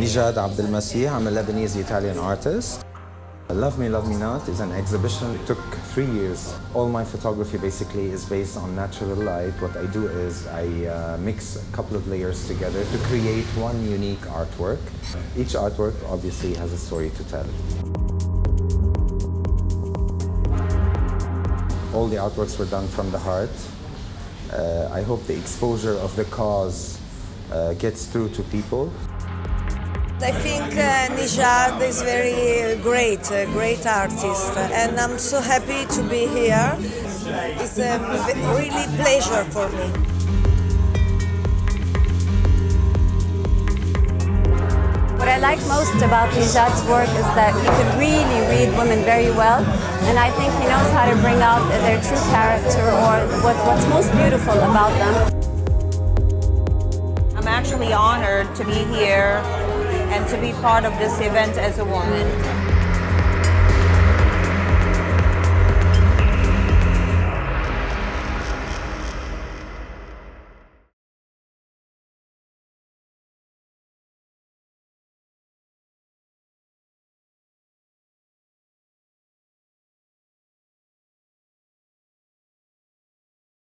Nijad Abdelmasih. I'm a Lebanese Italian artist. Love Me, Love Me Not is an exhibition. It took three years. All my photography basically is based on natural light. What I do is I uh, mix a couple of layers together to create one unique artwork. Each artwork obviously has a story to tell. All the artworks were done from the heart. Uh, I hope the exposure of the cause uh, gets through to people. I think uh, Nijad is very great, a great artist, and I'm so happy to be here. It's a really pleasure for me. What I like most about Nijad's work is that he can really read women very well, and I think he knows how to bring out their true character or what, what's most beautiful about them. I'm actually honored to be here and to be part of this event as a woman.